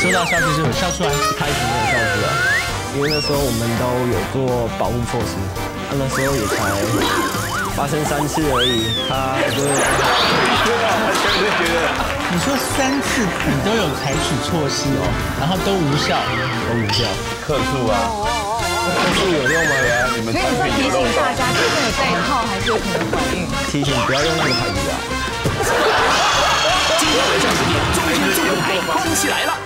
收到消息是有笑出来？一直没有笑出来，因为那时候我们都有做保护措施，他那时候也才发生三次而已，他就你说三次你都有采取措施哦，然后都无效，都无效，克诉啊，克诉有用吗？你们所以提醒大家，就算有戴套，还是有可能怀孕。提醒不要用那个牌子啊。今天晚上十点，中天中牌台，空起来了。